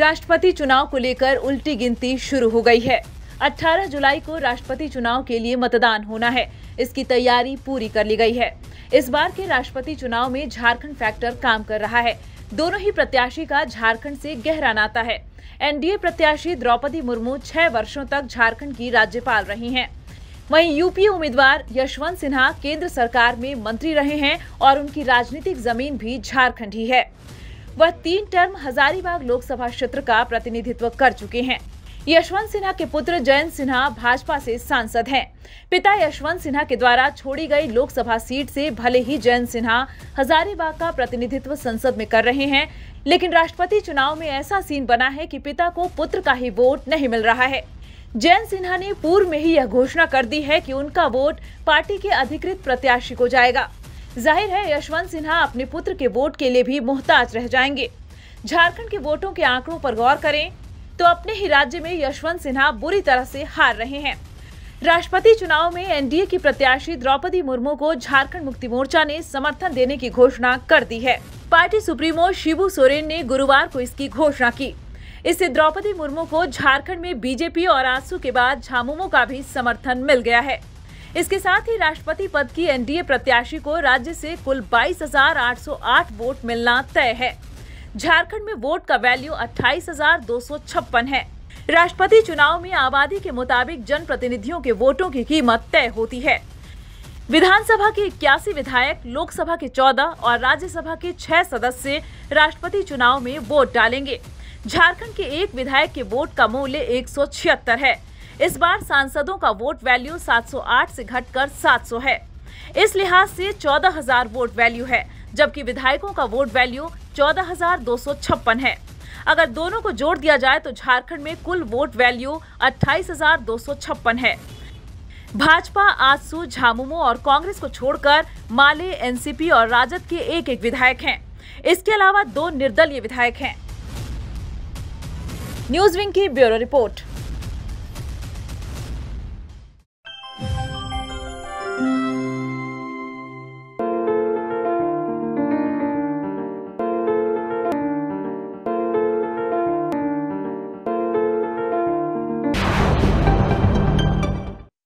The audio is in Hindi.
राष्ट्रपति चुनाव को लेकर उल्टी गिनती शुरू हो गई है। 18 जुलाई को राष्ट्रपति चुनाव के लिए मतदान होना है। इसकी तैयारी पूरी कर ली गई है। इस बार के राष्ट्रपति चुनाव में झारखंड फैक्टर काम कर रहा है। दोनों ही प्रत्याशी का झारखंड से गहरा नाता है। एनडीए प्रत्याशी द्रौपदी मुर्मू छह वर्षों तक झारखंड की राज्यपाल रही हैं। वहीं यूपी उम्मीदवार यशवंत सिन्हा केंद्र सरकार में मंत्री रहे हैं और उनकी राजनीतिक ज़मीन भी झारखंड ही है। वह तीन टर्म हजारीबाग लोकसभा क्षेत्र का प्रतिनिधित्व कर चुके हैं। यशवंत सिन्हा के पुत्र जयंत सिन्हा भाजपा से सांसद हैं। पिता यशवंत सिन्हा के द्वारा छोड़ी गई लोकसभा सीट से भले ही जयंत सिन्हा हजारीबाग का प्रतिनिधित्व संसद में कर रहे हैं, लेकिन राष्ट्रपति चुनाव में ऐसा सीन बना है कि पिता को पुत्र का ही वोट नहीं मिल रहा है। जयंत सिन्हा ने पूर्व में ही यह घोषणा कर दी है कि उनका वोट पार्टी के अधिकृत प्रत्याशी को जाएगा। ज़ाहिर है, यशवंत सिन्हा अपने पुत्र के वोट के लिए भी मोहताज रह जाएँगे। झारखंड के वोटों के आंकड़ों पर गौर करें तो अपने ही राज्य में यशवंत सिन्हा बुरी तरह से हार रहे हैं। राष्ट्रपति चुनाव में एनडीए की प्रत्याशी द्रौपदी मुर्मू को झारखंड मुक्ति मोर्चा ने समर्थन देने की घोषणा कर दी है। पार्टी सुप्रीमो शिबू सोरेन ने गुरुवार को इसकी घोषणा की। इससे द्रौपदी मुर्मू को झारखंड में बीजेपी और आसू के बाद झामुमो का भी समर्थन मिल गया है। इसके साथ ही राष्ट्रपति पद की एनडीए प्रत्याशी को राज्य से कुल 22,808 वोट मिलना तय है। झारखंड में वोट का वैल्यू अट्ठाईस है। राष्ट्रपति चुनाव में आबादी के मुताबिक जन प्रतिनिधियों के वोटों की कीमत तय होती है। विधानसभा के इक्यासी विधायक लोकसभा के 14 और राज्यसभा के 6 सदस्य राष्ट्रपति चुनाव में वोट डालेंगे। झारखंड के एक विधायक के वोट का मूल्य एक सौ छिहत्तर है। इस बार सांसदों का वोट वैल्यू 708 से घटकर 700 है। इस लिहाज से 14,000 वोट वैल्यू है जबकि विधायकों का वोट वैल्यू 14,256 है। अगर दोनों को जोड़ दिया जाए तो झारखंड में कुल वोट वैल्यू 28,256 है। भाजपा आजसू झामुमो और कांग्रेस को छोड़कर माले एनसीपी और राजद के एक एक विधायक हैं। इसके अलावा दो निर्दलीय विधायक हैं। न्यूज़ विंग की ब्यूरो रिपोर्ट।